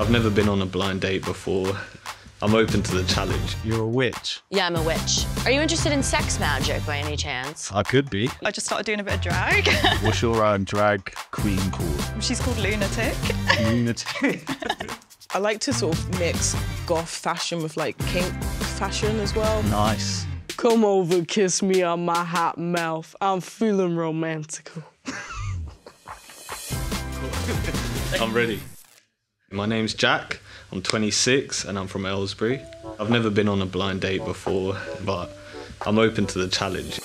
I've never been on a blind date before. I'm open to the challenge. You're a witch. Yeah, I'm a witch. Are you interested in sex magic by any chance? I could be. I just started doing a bit of drag. What's your um, drag queen called? She's called Lunatic. Lunatic. I like to sort of mix goth fashion with like kink fashion as well. nice. Come over, kiss me on my hot mouth. I'm feeling romantical. I'm ready. My name's Jack. I'm 26 and I'm from Aylesbury. I've never been on a blind date before, but I'm open to the challenge.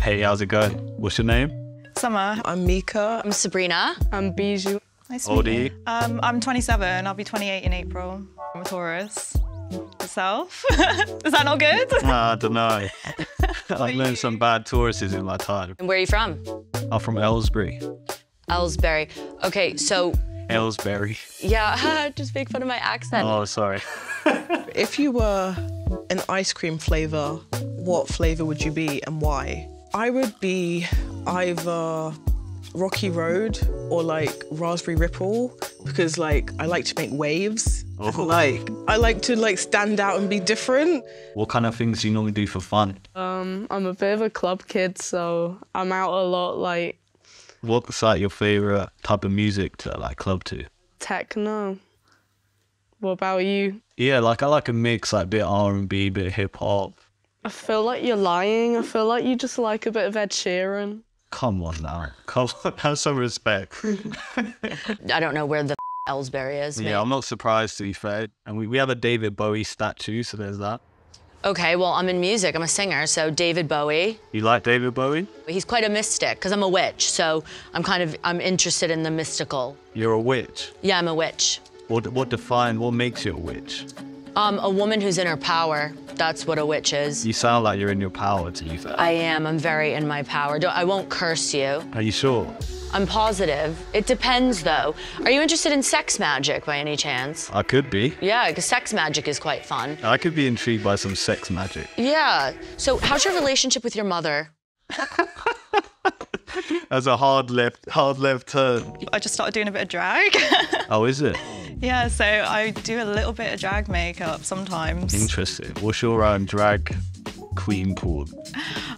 Hey, how's it going? What's your name? Summer. I'm Mika. I'm Sabrina. I'm Bijou. Nice to are meet you? Um, I'm 27. I'll be 28 in April. I'm a Taurus. Yourself? Is that not good? Nah, I don't know. I've known some bad Tauruses in my time. And where are you from? I'm from Aylesbury. Ellsbury. Okay, so Aylesbury. yeah, just make fun of my accent. Oh, sorry. If you were an ice cream flavor, what flavor would you be and why? I would be either Rocky Road or like Raspberry Ripple because like I like to make waves. Oh. Like I like to like stand out and be different. What kind of things do you normally do for fun? Um, I'm a bit of a club kid, so I'm out a lot like What's like your favorite type of music to like club to? techno. What about you? Yeah, like I like a mix, like bit R and B, bit hip hop. I feel like you're lying. I feel like you just like a bit of Ed Sheeran. Come on now, come on, have some respect. I don't know where the Ellsbury is. mate. yeah, I'm not surprised to be fair. And we, we have a David Bowie statue, so there's that. Okay, well, I'm in music. I'm a singer, so David Bowie. You like David Bowie? He's quite a mystic because I'm a witch, so I'm kind of I'm interested in the mystical. You're a witch. Yeah, I'm a witch. What what define what makes you a witch? Um, a woman who's in her power. That's what a witch is. You sound like you're in your power to fair. I am. I'm very in my power. Don't- I won't curse you. Are you sure? I'm positive. It depends, though. Are you interested in sex magic by any chance? I could be. Yeah, because sex magic is quite fun. I could be intrigued by some sex magic. Yeah. So, how's your relationship with your mother? As a hard left hard left turn. I just started doing a bit of drag. Oh, is it? yeah, so I do a little bit of drag makeup sometimes. Interesting. What's your own drag queen called?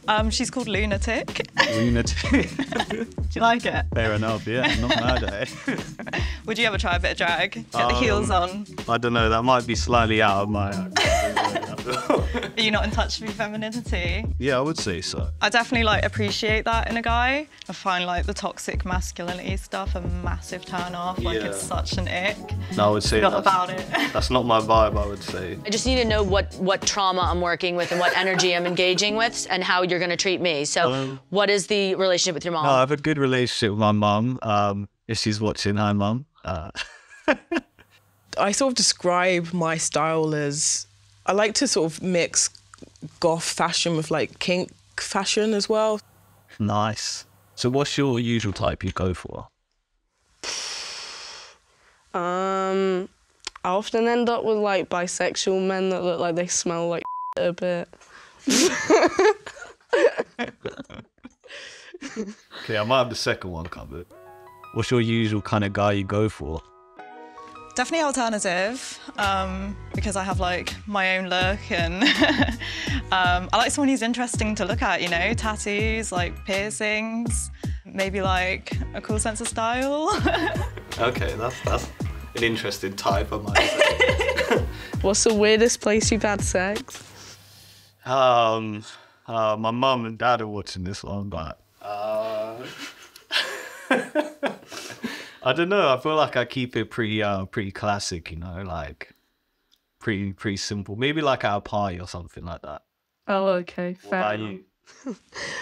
Um, she's called Lunatic. Lunatic. do you like it? Fair enough, yeah. I'm not mad at it. Would you ever try a bit of drag? Get the heels on. I don't know, that might be slightly out of my Are you not in touch with your femininity? Yeah, I would say so. I definitely like appreciate that in a guy. I find like the toxic masculinity stuff a massive turn off. Like Yeah. it's such an ick. No, I would say Not that's, about it. that's not my vibe, I would say. I just need to know what what trauma I'm working with and what energy I'm engaging with and how you're going to treat me. So, Um, what is the relationship with your mom? No, I have a good relationship with my mom. Um, if she's watching, hi mom. Uh, I sort of describe my style as I like to sort of mix goth fashion with like kink fashion as well. nice. So what's your usual type you go for? Um, I often end up with like bisexual men that look like they smell like a bit. Okay, I might have the second one covered. What's your usual kind of guy you go for? Definitely alternative um, because I have like my own look and um, I like someone who's interesting to look at, you know, tattoos, like piercings, maybe like a cool sense of style. Okay, that's that's an interesting type, I might say. What's the weirdest place you've had sex? Um, uh, my mum and dad are watching this one, but Uh, I don't know. I feel like I keep it pretty, uh, pretty classic, you know, like pretty, pretty simple. Maybe like at a party or something like that. Oh, okay, What fair. about you?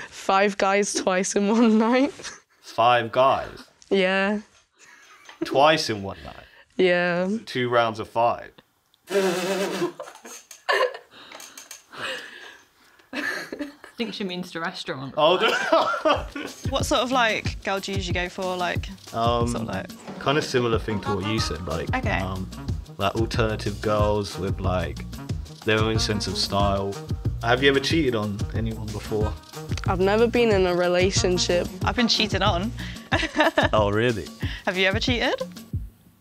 Five guys twice in one night. Five guys, yeah, twice in one night, yeah. two rounds of five. I think she means the restaurant. Oh, what sort of like girl you usually go for? Like, um, sort of like, kind of similar thing to what you said, like Okay. um, like alternative girls with like their own sense of style. Have you ever cheated on anyone before? I've never been in a relationship. I've been cheated on. Oh, really? Have you ever cheated?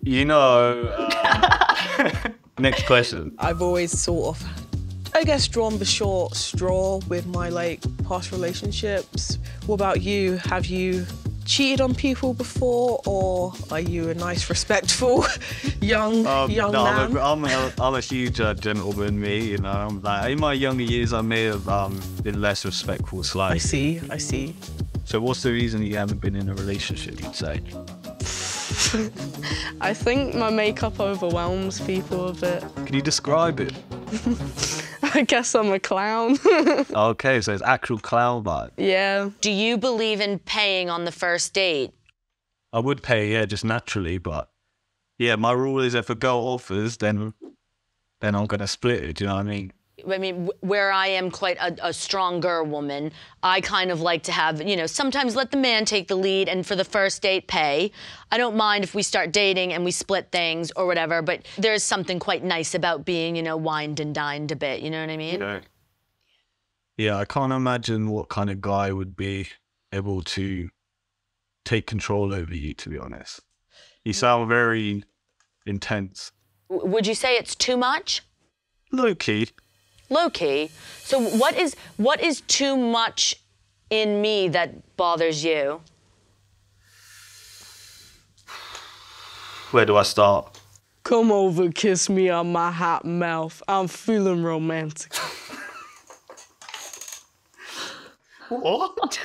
You know. uh, next question. I've always sort of, I guess, drawn the short straw with my like past relationships. What about you? Have you cheated on people before, or are you a nice, respectful young Um, young no, man? I'm, a, I'm, a, I'm a huge uh, gentleman, me. You know, I'm like in my younger years, I may have um, been less respectful, Slightly. I see, I see. So, what's the reason you haven't been in a relationship? You'd say. I think my makeup overwhelms people a bit. Can you describe it? I guess I'm a clown. Okay, so it's actual clown vibe. yeah. Do you believe in paying on the first date? I would pay, yeah, just naturally, but yeah, my rule is if a girl offers, then then I'm gonna split it. Do you know what I mean? I mean, where I am quite a, a stronger woman, I kind of like to have, you know, sometimes let the man take the lead and for the first date pay. I don't mind if we start dating and we split things or whatever, but there's something quite nice about being, you know, wined and dined a bit. You know what I mean? Yeah. Yeah, I can't imagine what kind of guy would be able to take control over you. To be honest, you mm. sound very intense, W- Would you say it's too much? low key. Low key. So what is what is too much in me that bothers you? Where do I start? Come over, kiss me on my hot mouth. I'm feeling romantic. What? what?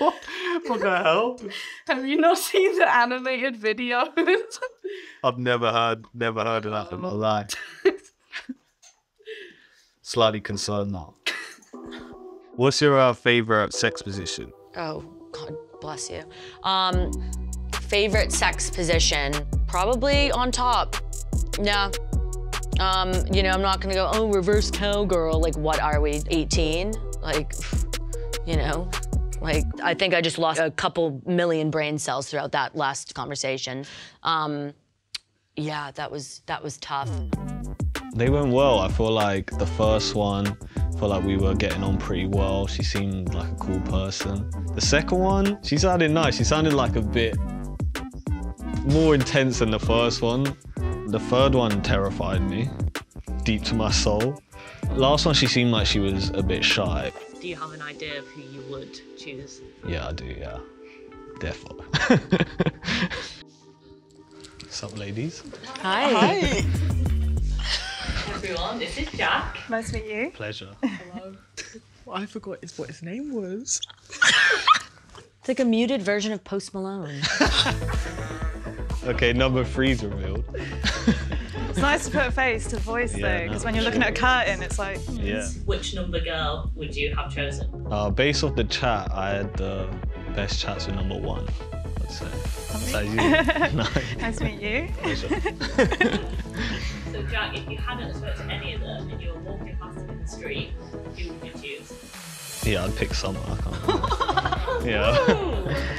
What the hell? Have you not seen the animated videos? I've never heard, never heard of that in my life. Slightly concerned now. What's your uh, favorite sex position? Oh, God bless you. Um, favorite sex position? Probably on top. Yeah. Um, you know, I'm not gonna go, oh, reverse cowgirl. Like, what are we, 18? Like, you know, like, I think I just lost a couple million brain cells throughout that last conversation. Um, yeah, that was that was tough. They went well. I feel like the first one, I feel like we were getting on pretty well. She seemed like a cool person. The second one, she sounded nice. She sounded like a bit more intense than the first one. The third one terrified me, deep to my soul. Last one, she seemed like she was a bit shy. Do you have an idea of who you would choose? Yeah, I do, yeah. Definitely. What's up, ladies? Hi. Everyone, this is Jack. Nice to meet you. Pleasure. Hello. I forgot is what his name was. It's like a muted version of Post Malone. Okay, number three's revealed. It's nice to put a face to voice Yeah, though, because no, when you're for looking at a curtain, it's like Yeah. Which number girl would you have chosen? Uh, based off the chat, I had the best chats with number one. I'd say. So you, no, nice to meet you. pleasure. So, Jack, if you hadn't spoken to any of them and you were walking past them in the street, who would you choose? Yeah, I'd pick summer. I can't yeah.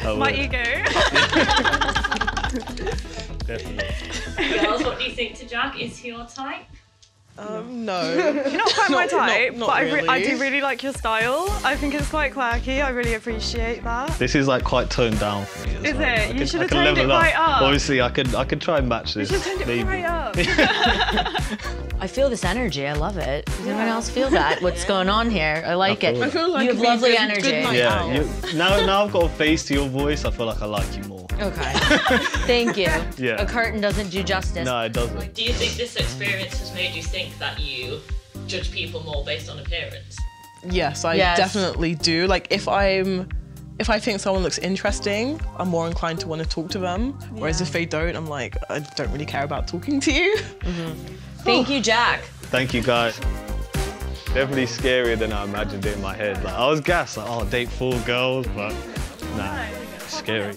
I My would, ego. Definitely. Girls, what do you think to Jack? Is he your type? Um, no. You're not quite my Not- not- type, not but I, re- I really. do really like your style. I think it's quite quirky. I really appreciate that. This is like quite toned down for me. As Is well. it? I You could- should I have could toned it right up. Obviously, I could. I could try and match this. You this. should tone it maybe. right up. I feel this energy. I love it. Does anyone else feel that? What's going on here? I like feel it. it. I feel like you have it'd be a lovely good- energy. good night Yeah. out. You, now, now I've got a face to your voice. I feel like I like you more. Okay. Thank you. Yeah. A curtain doesn't do justice. No, it doesn't. Do you think this experience has made you think that you judge people more based on appearance? Yes, I Yes. definitely do. Like if I'm if I think someone looks interesting, I'm more inclined to want to talk to them. Whereas if they don't, I'm like, I don't really care about talking to you. Mhm. Thank you, Jack. Thank you, guys. Definitely scarier than I imagined it in my head. Like I was gassed, like, oh, date four girls, but nah, scary.